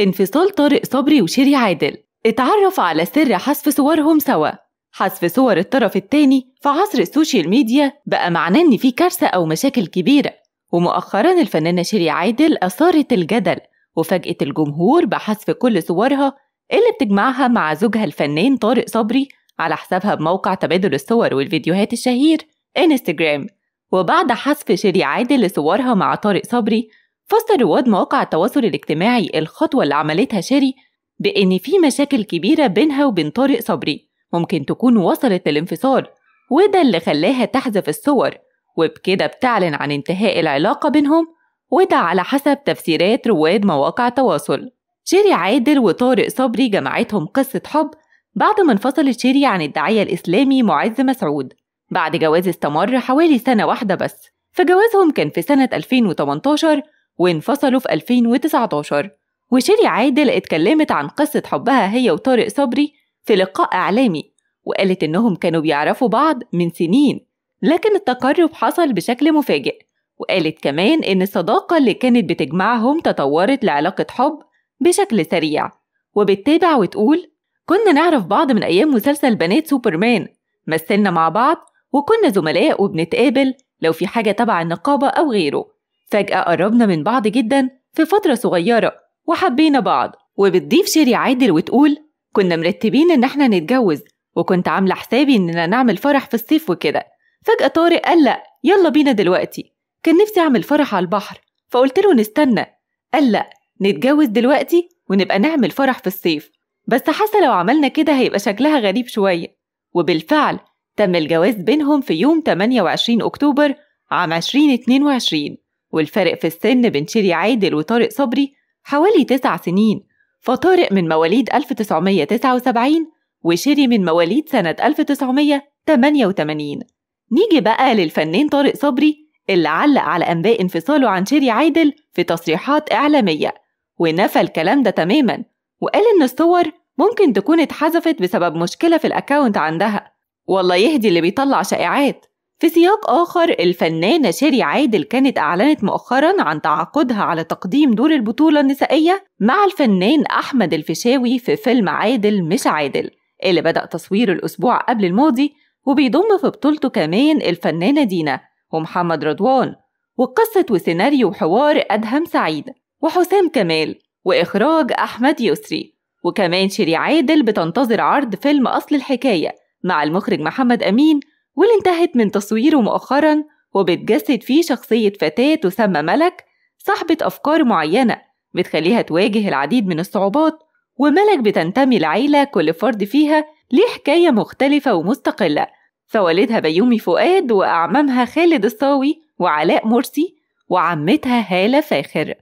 انفصال طارق صبري وشيري عادل. اتعرف على سر حذف صورهم سوا. حذف صور الطرف التاني في عصر ال social media بقى معناه إن في كارثة أو مشاكل كبيرة. ومؤخرا الفنانة شيري عادل أثارت الجدل وفاجأت الجمهور بحذف كل صورها اللي بتجمعها مع زوجها الفنان طارق صبري على حسابها بموقع تبادل الصور والفيديوهات الشهير انستجرام وبعد حذف شيري عادل لصورها مع طارق صبري فسر رواد مواقع التواصل الاجتماعي الخطوة اللي عملتها شيري بإن في مشاكل كبيرة بينها وبين طارق صبري ممكن تكون وصلت للانفصال وده اللي خلاها تحذف الصور وبكده بتعلن عن انتهاء العلاقة بينهم وده على حسب تفسيرات رواد مواقع التواصل. شيري عادل وطارق صبري جمعتهم قصة حب بعد ما انفصلت شيري عن الداعية الإسلامي معز مسعود بعد جواز استمر حوالي سنة واحدة بس. فجوازهم كان في سنة 2018 وانفصلوا في 2019 وشيري عادل اتكلمت عن قصة حبها هي وطارق صبري في لقاء إعلامي وقالت إنهم كانوا بيعرفوا بعض من سنين لكن التقرب حصل بشكل مفاجئ. وقالت كمان إن الصداقة اللي كانت بتجمعهم تطورت لعلاقة حب بشكل سريع. وبتتابع وتقول كنا نعرف بعض من أيام مسلسل بنات سوبرمان. مثلنا مع بعض وكنا زملاء وبنتقابل لو في حاجة تبع النقابة أو غيره. فجأة قربنا من بعض جدا في فترة صغيرة وحبينا بعض. وبتضيف شيري عادل وتقول كنا مرتبين إن إحنا نتجوز وكنت عاملة حسابي إننا نعمل فرح في الصيف وكده. فجأة طارق قال لأ يلا بينا دلوقتي. كان نفسي أعمل فرح على البحر فقلت له نستنى. قال لأ نتجوز دلوقتي ونبقى نعمل فرح في الصيف. بس حاسة لو عملنا كده هيبقى شكلها غريب شوية. وبالفعل تم الجواز بينهم في يوم 28 أكتوبر عام 2022 والفرق في السن بين شيري عادل وطارق صبري حوالي تسع سنين فطارق من مواليد 1979 وشيري من مواليد سنة 1988 نيجي بقى للفنان طارق صبري اللي علق على أنباء انفصاله عن شيري عادل في تصريحات إعلامية ونفى الكلام ده تماما وقال إن الصور ممكن تكون اتحذفت بسبب مشكلة في الأكاونت عندها. والله يهدي اللي بيطلع شائعات. في سياق آخر الفنانة شيري عادل كانت أعلنت مؤخرا عن تعاقدها على تقديم دور البطولة النسائية مع الفنان أحمد الفيشاوي في فيلم عادل مش عادل اللي بدأ تصويره الأسبوع قبل الماضي وبيضم في بطولته كمان الفنانة دينا ومحمد رضوان وقصة وسيناريو وحوار أدهم سعيد وحسام كمال وإخراج أحمد يسري وكمان شيري عادل بتنتظر عرض فيلم أصل الحكاية مع المخرج محمد أمين واللي انتهت من تصويره مؤخرا وبتجسد فيه شخصية فتاة تسمى ملك صاحبة أفكار معينة بتخليها تواجه العديد من الصعوبات وملك بتنتمي لعيلة كل فرد فيها ليه حكاية مختلفة ومستقلة فوالدها بيومي فؤاد وأعمامها خالد الصاوي وعلاء مرسي وعمتها هالة فاخر.